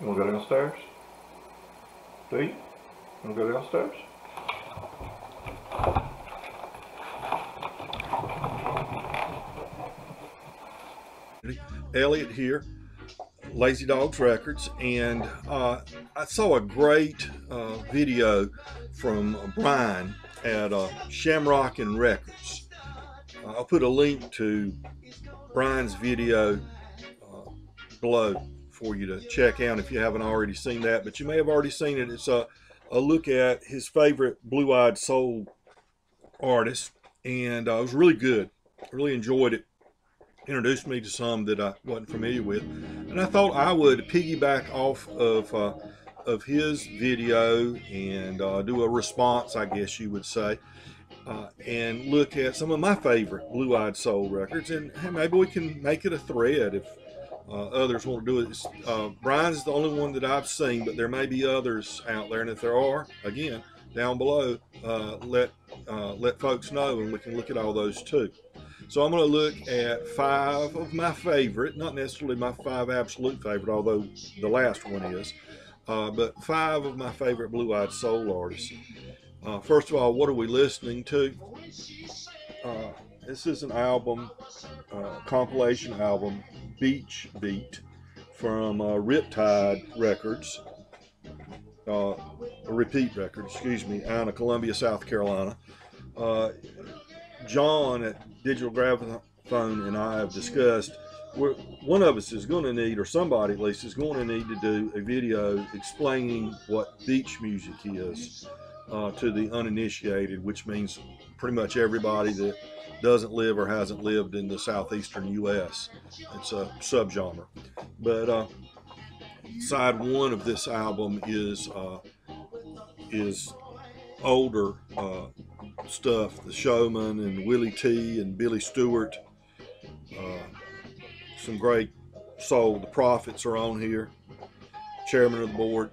You wanna go downstairs? Do you? Wanna go downstairs? Elliott here, Lazy Dawg's Records, and uh, I saw a great uh, video from Brian at uh, Shamrock'n Records. I'll put a link to Brian's video uh, below for you to check out if you haven't already seen that, but you may have already seen it. It's a, a look at his favorite blue-eyed soul artist, and uh, it was really good. I really enjoyed it introduced me to some that I wasn't familiar with, and I thought I would piggyback off of uh, of his video and uh, do a response, I guess you would say, uh, and look at some of my favorite Blue Eyed Soul records, and hey, maybe we can make it a thread if uh, others want to do it. Uh, Brian's the only one that I've seen, but there may be others out there, and if there are, again, down below, uh, let let folks know, and we can look at all those too. So I'm going to look at five of my favorite, not necessarily my five absolute favorite, although the last one is, uh, but five of my favorite blue-eyed soul artists. Uh, first of all, what are we listening to? Uh, this is an album, uh, compilation album, Beach Beat, from uh, Riptide Records, uh, Ripete Records, excuse me, out of Columbia, South Carolina. John at Digital Gramophone and I have discussed one of us is going to need, or somebody at least, is going to need to do a video explaining what beach music is uh, to the uninitiated, which means pretty much everybody that doesn't live or hasn't lived in the southeastern U.S. It's a subgenre. But uh, side one of this album is uh, is older uh, stuff, the Showmen and Willie T and Billy Stewart. Uh, some great soul. The Prophets are on here, Chairmen of the Board.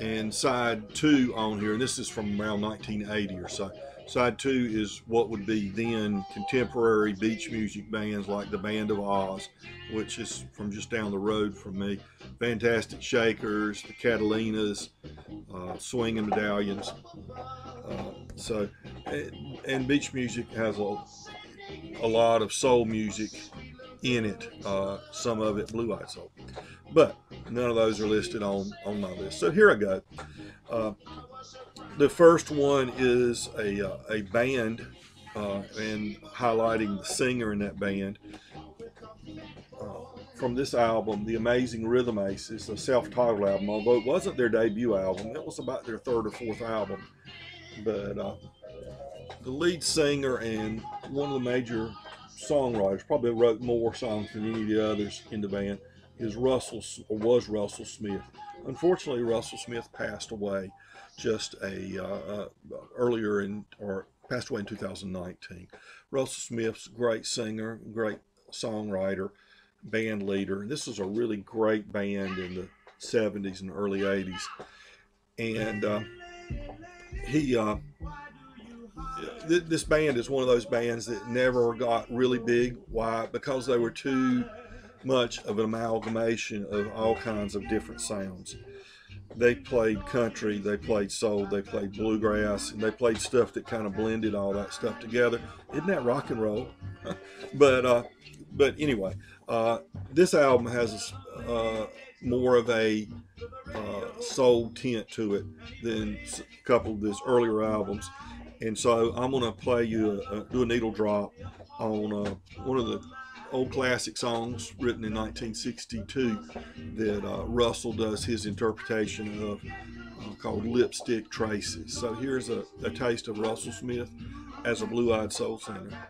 And side two on here, and this is from around 1980 or so. Side two is what would be then contemporary beach music bands like the Band of Oz, which is from just down the road from me. Fantastic Shakers, the Catalinas, uh, Swinging Medallions. Uh, so, and beach music has a, a lot of soul music in it. Uh, some of it blue-eyed soul, but none of those are listed on on my list. So here I go. Uh, the first one is a uh, a band, uh, and highlighting the singer in that band. Uh, from this album, The Amazing Rhythm Aces, is a self-titled album, although it wasn't their debut album, it was about their third or fourth album but uh, the lead singer and one of the major songwriters, probably wrote more songs than any of the others in the band, is Russell or was Russell Smith. Unfortunately, Russell Smith passed away just a uh, uh, earlier in or passed away in 2019. Russell Smith's great singer, great songwriter, band leader. This was a really great band in the 70s and early 80s, and uh, he uh, th- this band is one of those bands that never got really big. Why? Because they were too much of an amalgamation of all kinds of different sounds. They played country, they played soul, they played bluegrass, and they played stuff that kind of blended all that stuff together. Isn't that rock and roll? but uh, but anyway, uh, this album has uh, more of a uh, soul tint to it than a couple of these earlier albums. And so I'm going to play you, a, a, do a needle drop on uh, one of the old classic songs written in 1962 that uh, Russell does his interpretation of uh, called Lipstick Traces. So here's a, a taste of Russell Smith as a blue-eyed soul singer.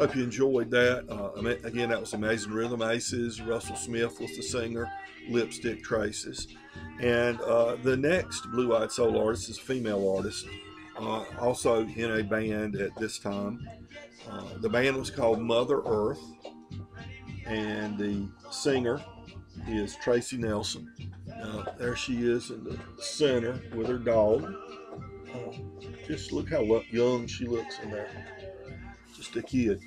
Hope you enjoyed that. Uh, again, that was Amazing Rhythm Aces. Russell Smith was the singer, Lipstick Traces. And uh, the next Blue Eyed Soul artist is a female artist, uh, also in a band at this time. Uh, the band was called Mother Earth, and the singer is Tracy Nelson. There she is in the center with her dog. Uh, just look how young she looks in there. A kid.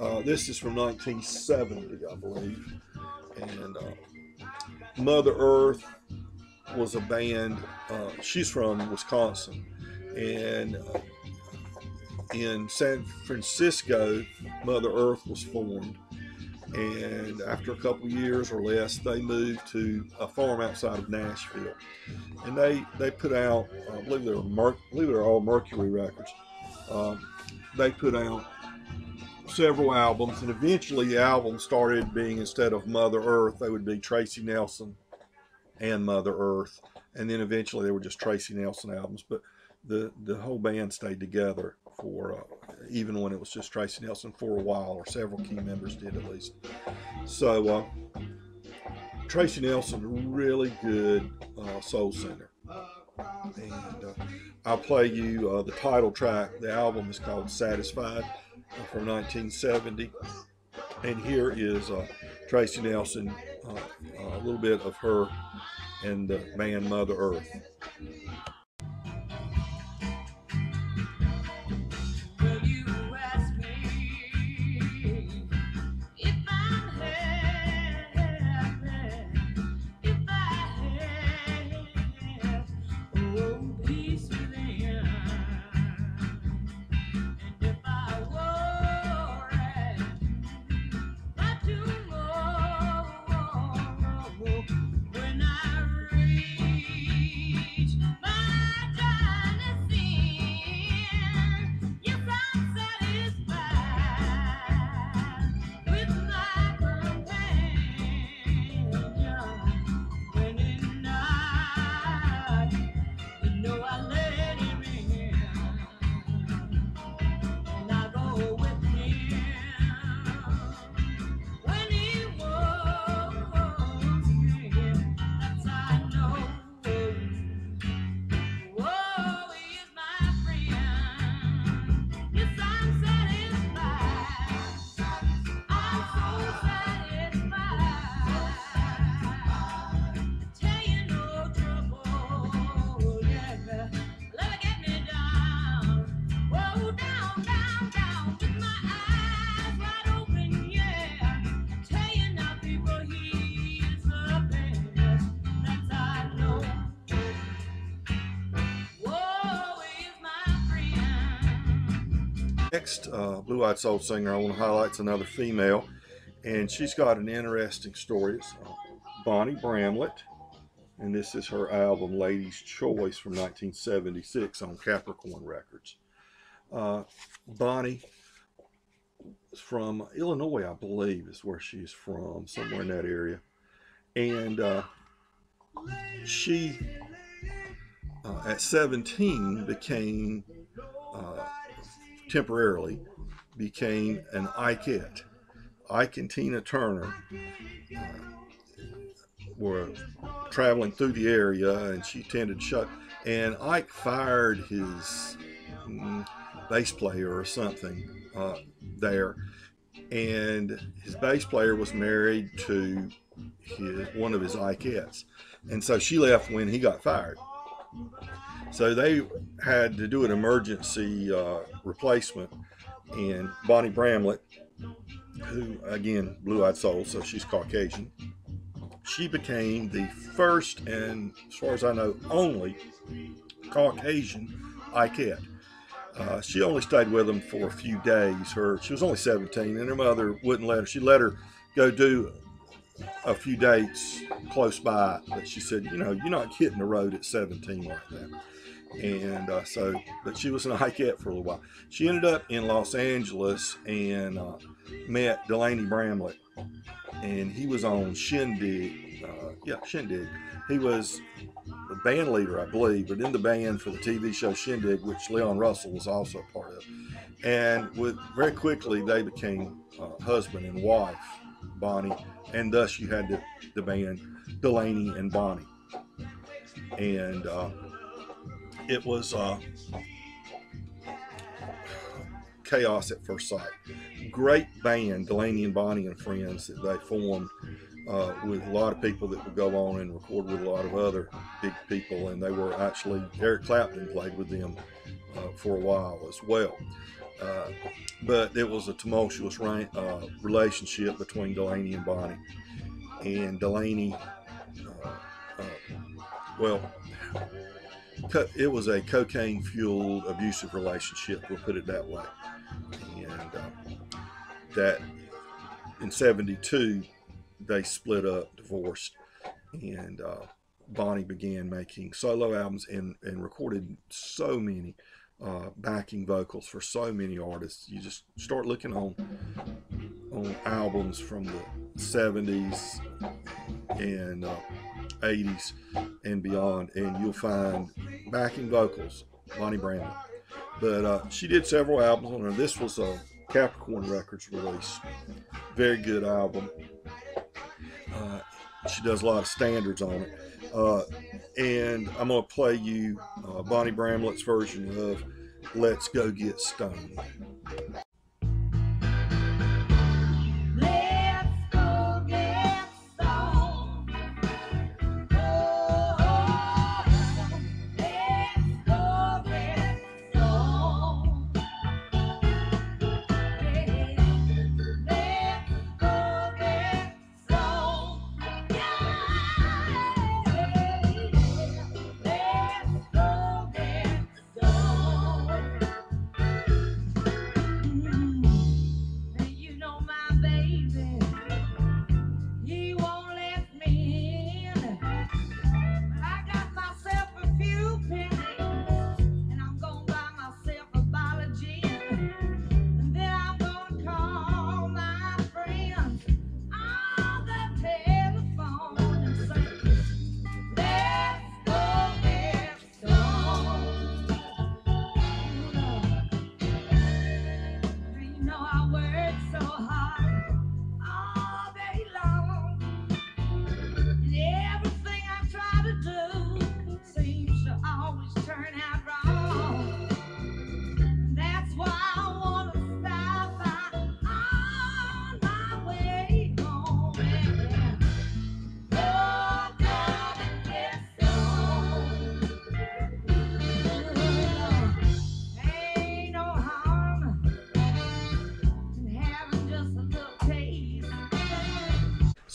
Uh, this is from 1970, I believe. And uh, Mother Earth was a band. Uh, she's from Wisconsin. And uh, in San Francisco, Mother Earth was formed. And after a couple years or less, they moved to a farm outside of Nashville. And they, they put out, I believe they were, Mer- they all Mercury records. Um, they put out several albums, and eventually the album started being instead of Mother Earth, they would be Tracy Nelson and Mother Earth, and then eventually they were just Tracy Nelson albums. But the the whole band stayed together for uh, even when it was just Tracy Nelson for a while, or several key members did at least. So uh, Tracy Nelson, really good uh, soul singer. And uh, I'll play you uh, the title track. The album is called Satisfied from 1970. And here is uh, Tracy Nelson, uh, uh, a little bit of her and the man Mother Earth. Next uh, Blue Eyed Soul singer I want to highlight is another female, and she's got an interesting story. It's uh, Bonnie Bramlett, and this is her album Lady's Choice from 1976 on Capricorn Records. Uh, Bonnie is from Illinois, I believe, is where she's from, somewhere in that area. And uh, she, uh, at 17, became uh, temporarily became an Ikette. Ike and Tina Turner uh, were traveling through the area, and she tended shut. And Ike fired his mm, bass player or something uh, there, and his bass player was married to his one of his Ikettes, and so she left when he got fired. So they had to do an emergency uh, replacement, and Bonnie Bramlett, who again blue-eyed soul, so she's Caucasian, she became the first and, as far as I know, only Caucasian Ikette. Uh, she only stayed with them for a few days. Her she was only 17, and her mother wouldn't let her. She let her go do a few dates close by, but she said, you know, you're not hitting the road at 17 like that. And uh, so, but she was an Ikette for a little while. She ended up in Los Angeles and uh, met Delaney Bramlett, and he was on Shindig. Uh, yeah, Shindig. He was the band leader, I believe, but in the band for the TV show Shindig, which Leon Russell was also a part of. And with very quickly, they became uh, husband and wife, Bonnie, and thus you had the, the band Delaney and Bonnie. And uh, it was uh, chaos at first sight. Great band, Delaney and Bonnie and friends that they formed uh, with a lot of people that would go on and record with a lot of other big people, and they were actually Eric Clapton played with them uh, for a while as well. Uh, but it was a tumultuous uh, relationship between Delaney and Bonnie, and Delaney, uh, uh, well, it was a cocaine-fueled abusive relationship. We'll put it that way, and uh, that in '72 they split up, divorced, and uh, Bonnie began making solo albums and, and recorded so many uh, backing vocals for so many artists. You just start looking on on albums from the 70s and uh, 80s and beyond, and you'll find backing vocals, Bonnie Bramlett. But uh, she did several albums on her. This was a Capricorn Records release. Very good album. Uh, she does a lot of standards on it. Uh, and I'm going to play you uh, Bonnie Bramlett's version of Let's Go Get Stoned.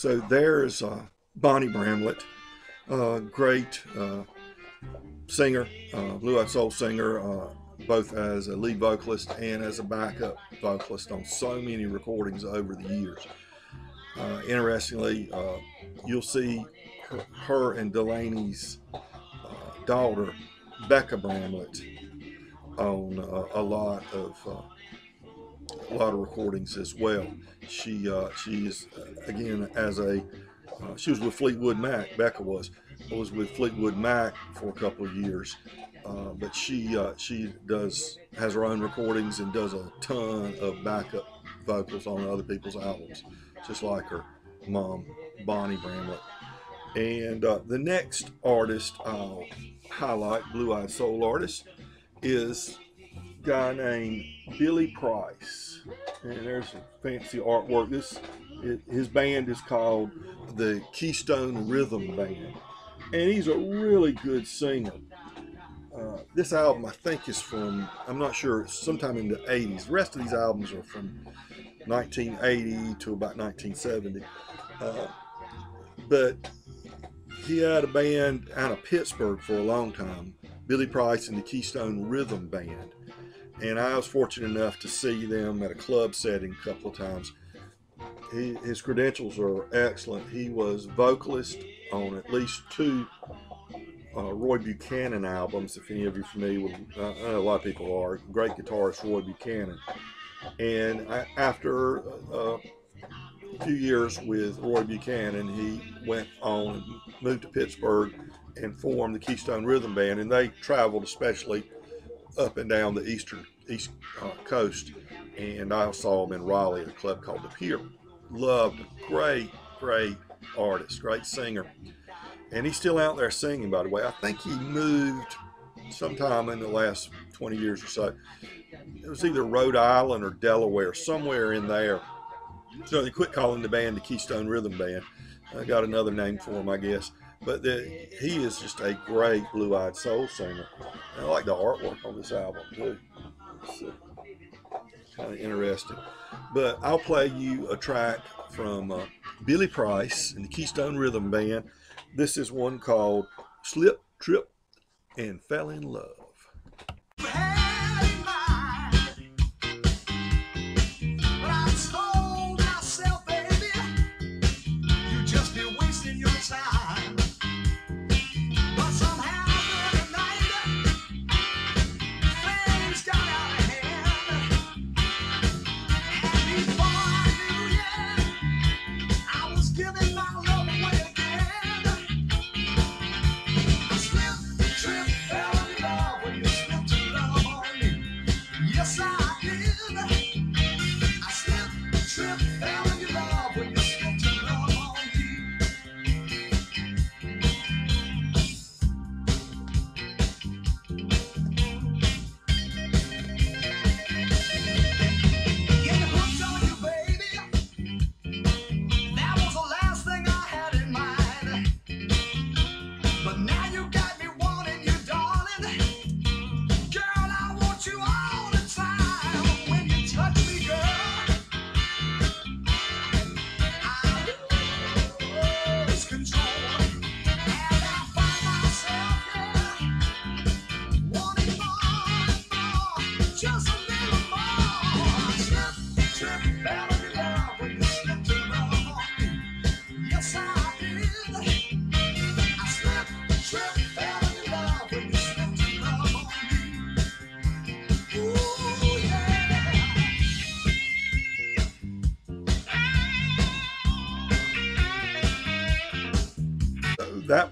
So there's uh, Bonnie Bramlett, uh, great uh, singer, Blue Eyed Soul singer, uh, both as a lead vocalist and as a backup vocalist on so many recordings over the years. Uh, interestingly, uh, you'll see her, her and Delaney's daughter, Becca Bramlett, on a lot of a lot of recordings as well. She uh, she is again as a uh, she was with Fleetwood Mac. Becca was was with Fleetwood Mac for a couple of years, uh, but she uh, she does has her own recordings and does a ton of backup vocals on other people's albums, just like her mom Bonnie Bramlett. And uh, the next artist I'll highlight, Blue Eyed Soul artist, is guy named Billy Price, and there's some fancy artwork. This his band is called the Keystone Rhythm Band, and he's a really good singer. Uh, this album, I think, is from I'm not sure, sometime in the 80s. The rest of these albums are from 1980 to about 1970. Uh, but he had a band out of Pittsburgh for a long time, Billy Price and the Keystone Rhythm Band. And I was fortunate enough to see them at a club setting a couple of times. He, his credentials are excellent. He was vocalist on at least two uh, Roy Buchanan albums, if any of you are familiar with, uh, a lot of people are, great guitarist Roy Buchanan. And I, after uh, a few years with Roy Buchanan, he went on and moved to Pittsburgh and formed the Keystone Rhythm Band, and they traveled especially up and down the eastern east uh, coast. And I saw him in Raleigh at a club called the Pier. Loved, great, great artist, great singer. And he's still out there singing by the way. I think he moved sometime in the last 20 years or so. It was either rhode island or delaware somewhere in there. So they quit calling the band the keystone rhythm band. I got another name for him i guess. But the, he is just a great blue-eyed soul singer. And i like the artwork on this album too uh, kind of interesting. But i'll play you a track from uh, billy price and the keystone rhythm band. This is one called Slip, Trip, and Fell in Love.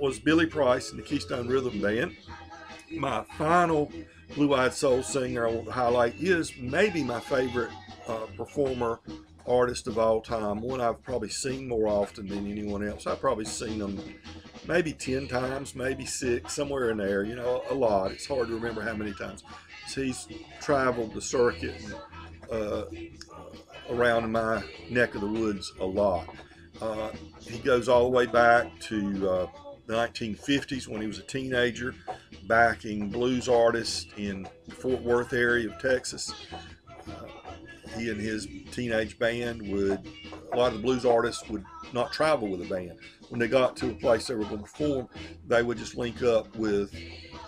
Was Billy Price and the Keystone Rhythm Band. My final Blue Eyed Soul singer I want to highlight is maybe my favorite uh, performer, artist of all time. One I've probably seen more often than anyone else. I've probably seen them maybe 10 times, maybe six, somewhere in there, you know, a lot. It's hard to remember how many times. So he's traveled the circuit and, uh, around my neck of the woods a lot. Uh, he goes all the way back to uh, the 1950s when he was a teenager, backing blues artists in the Fort Worth area of Texas. Uh, he and his teenage band would, a lot of the blues artists would not travel with a band. When they got to a place they were going to perform, they would just link up with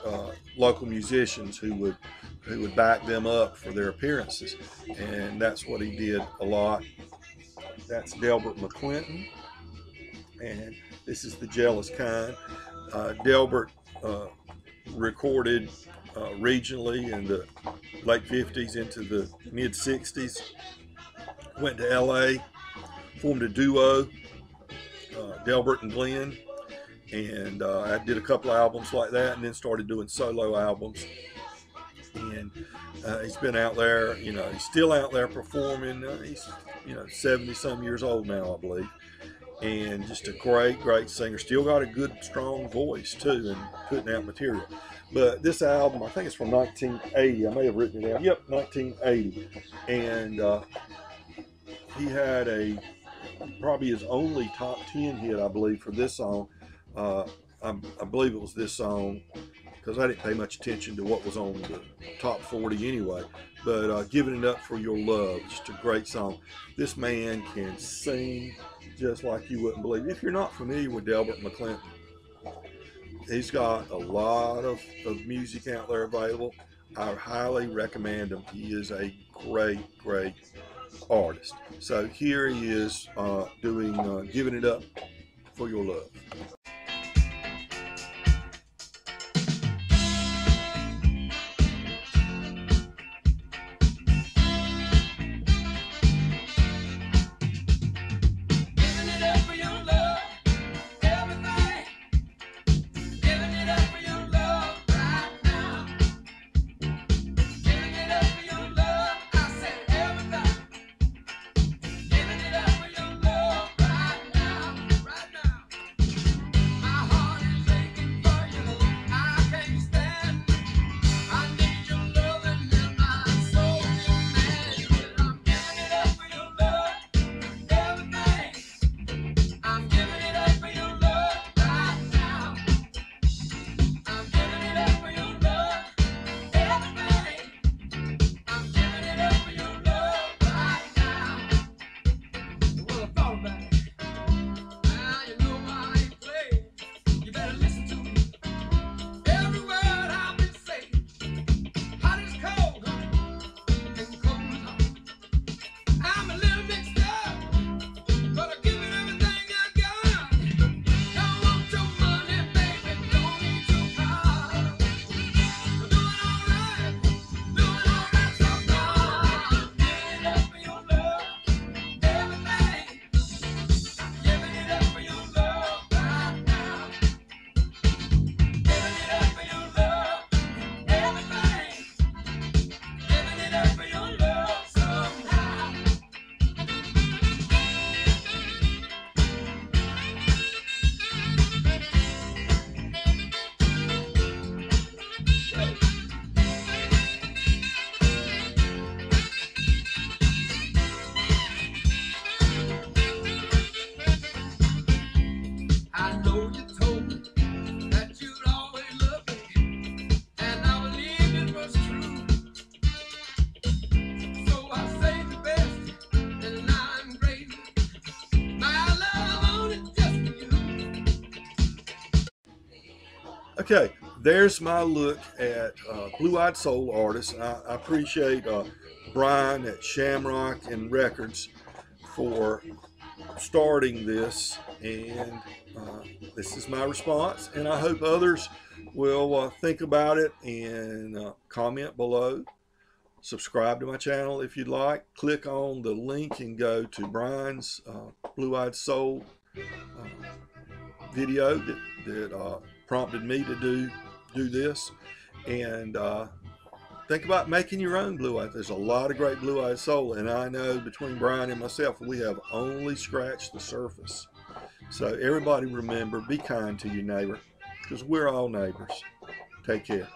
uh, local musicians who would who would back them up for their appearances, and that's what he did a lot. That's Delbert McClinton, and this is the jealous kind. Uh, Delbert uh, recorded uh, regionally in the late 50s into the mid 60s. Went to LA, formed a duo, uh, Delbert and Glenn, and uh, I did a couple albums like that, and then started doing solo albums. And uh, he's been out there, you know, he's still out there performing. He's, you know, 70 some years old now, I believe. And just a great, great singer. Still got a good, strong voice too, and putting out material. But this album, I think it's from 1980. I may have written it down. Yep, 1980. And uh, he had a probably his only top 10 hit, I believe, for this song. Uh, I, I believe it was this song because I didn't pay much attention to what was on the top 40 anyway. But uh, Giving It Up for Your Love, just a great song. This man can sing just like you wouldn't believe. If you're not familiar with Delbert McClinton, he's got a lot of, of music out there available. I highly recommend him. He is a great, great artist. So here he is uh, doing uh, Giving It Up for Your Love. Okay, there's my look at uh, Blue Eyed Soul artists. I, I appreciate uh, Brian at Shamrock'n Records for starting this, and uh, this is my response. And I hope others will uh, think about it and uh, comment below. Subscribe to my channel if you'd like. Click on the link and go to Brian's uh, Blue Eyed Soul video that, that prompted me to do do this. And uh, think about making your own blue eyed there's a lot of great blue eyed soul. And i know between brian and myself we have only scratched the surface. So everybody remember be kind to your neighbor because we're all neighbors. Take care